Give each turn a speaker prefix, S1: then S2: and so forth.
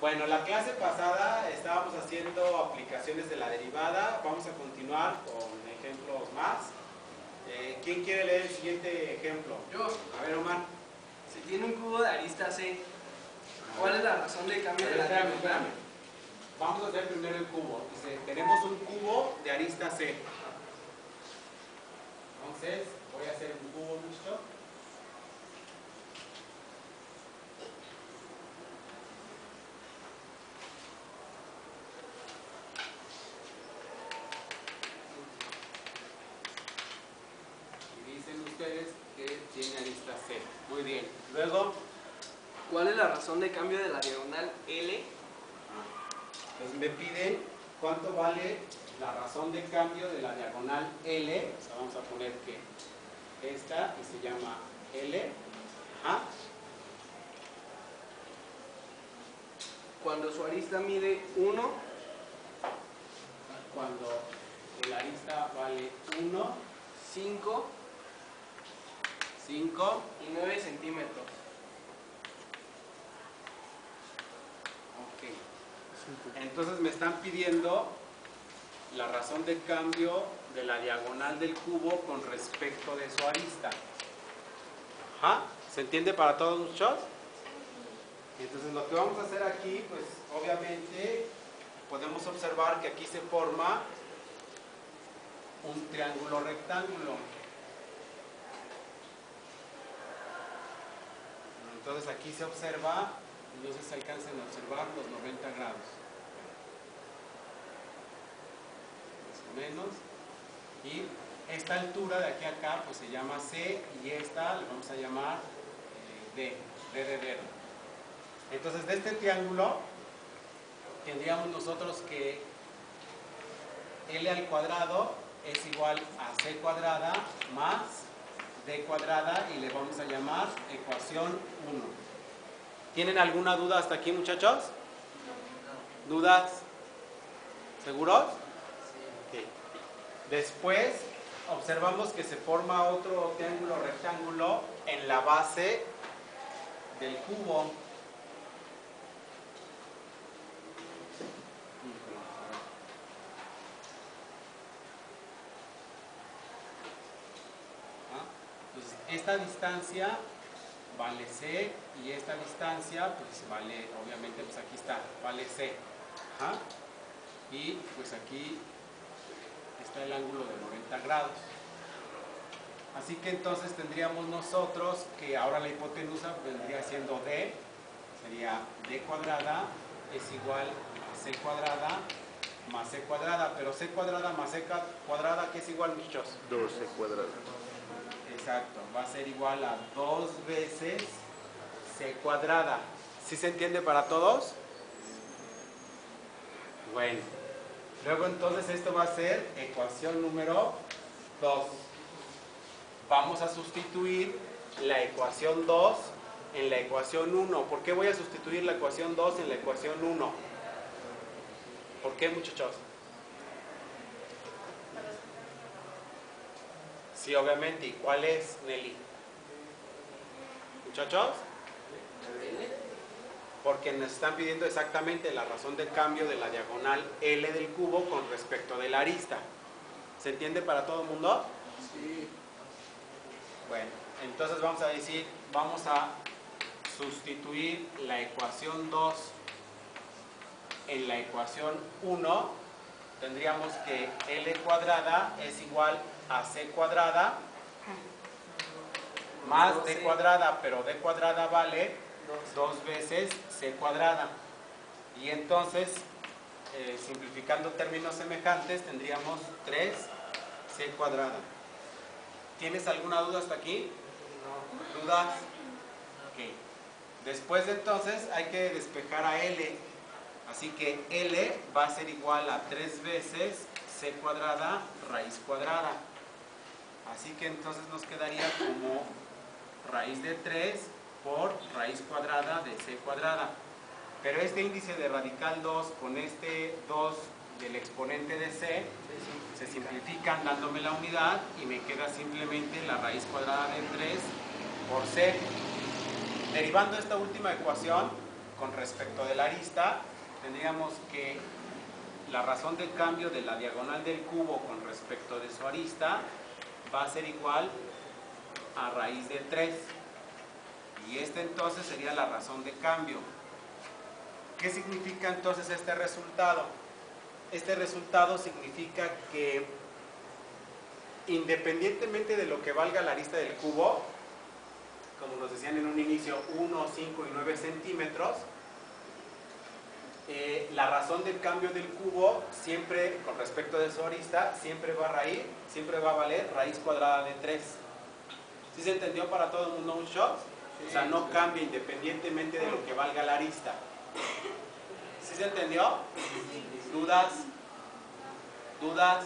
S1: Bueno, la clase pasada estábamos haciendo aplicaciones de la derivada. Vamos a continuar con ejemplos más. Eh, ¿Quién quiere leer el siguiente ejemplo?
S2: Yo,
S1: A ver, Omar.
S2: si tiene un cubo de arista C, ¿cuál es la razón de cambio de la
S1: Espérame, espérame. Vamos a hacer primero el cubo. Dice, tenemos un cubo de arista C. Entonces, voy a hacer un cubo, mucho. Y dicen ustedes que tiene arista C. Muy Luego,
S2: ¿Cuál es la razón de cambio de la diagonal L?
S1: Pues me piden cuánto vale la razón de cambio de la diagonal L. O sea, vamos a poner que esta que se llama L. Ajá.
S2: Cuando su arista mide 1,
S1: Cuando el arista vale 1,
S2: 5
S1: 5,
S2: y 9 centímetros.
S1: ok. Entonces me están pidiendo la razón de cambio de la diagonal del cubo con respecto de su arista. Ajá. ¿Se entiende para todos muchachos? Entonces lo que vamos a hacer aquí, pues obviamente podemos observar que aquí se forma un triángulo rectángulo. Entonces aquí se observa, no sé si alcancen a observar los 90 grados. Más o menos. Y esta altura de aquí a acá pues se llama C y esta le vamos a llamar eh, D, D de dedo. Entonces de este triángulo tendríamos nosotros que L al cuadrado es igual a C cuadrada más D cuadrada y le vamos a llamar ecuación 1. ¿Tienen alguna duda hasta aquí muchachos? ¿Dudas? ¿Seguros? Sí. Después observamos que se forma otro triángulo rectángulo en la base del cubo. ¿Ah? Entonces, esta distancia vale C y esta distancia pues vale, obviamente pues aquí está, vale C. Y pues aquí está el ángulo de 90 grados. Así que entonces tendríamos nosotros que ahora la hipotenusa vendría siendo D, sería D cuadrada es igual a C cuadrada más C cuadrada, pero C cuadrada más C cuadrada, ¿qué es igual muchachos?
S3: 12 cuadrado.
S1: Exacto, va a ser igual a dos veces C cuadrada. ¿Sí se entiende para todos? Bueno, luego entonces esto va a ser ecuación número 2. Vamos a sustituir la ecuación 2 en la ecuación 1. ¿Por qué voy a sustituir la ecuación 2 en la ecuación 1? ¿Por qué muchachos? Sí, obviamente. ¿Y cuál es, Nelly? ¿Muchachos? Porque nos están pidiendo exactamente la razón de cambio de la diagonal L del cubo con respecto de la arista. ¿Se entiende para todo el mundo?
S2: Sí.
S1: Bueno, entonces vamos a decir, vamos a sustituir la ecuación 2 en la ecuación 1. Tendríamos que L cuadrada es igual a C cuadrada más D cuadrada, pero D cuadrada vale dos veces C cuadrada. Y entonces, eh, simplificando términos semejantes, tendríamos 3C cuadrada. ¿Tienes alguna duda hasta aquí? ¿Dudas? Ok. Después de entonces hay que despejar a L. Así que L va a ser igual a 3 veces C cuadrada raíz cuadrada. Así que entonces nos quedaría como raíz de 3 por raíz cuadrada de C cuadrada. Pero este índice de radical 2 con este 2 del exponente de C se simplifican dándome la unidad y me queda simplemente la raíz cuadrada de 3 por C. Derivando esta última ecuación, con respecto de la arista, tendríamos que la razón de cambio de la diagonal del cubo con respecto de su arista va a ser igual a raíz de 3. Y este entonces sería la razón de cambio. ¿Qué significa entonces este resultado? Este resultado significa que independientemente de lo que valga la arista del cubo, como nos decían en un inicio, 1, 5 y 9 centímetros, eh, la razón del cambio del cubo siempre, con respecto de su arista, siempre va a raíz, siempre va a valer raíz cuadrada de 3. ¿Sí se entendió para todo el mundo un shot? O sea, no cambia independientemente de lo que valga la arista. ¿Sí se entendió? ¿Dudas? ¿Dudas?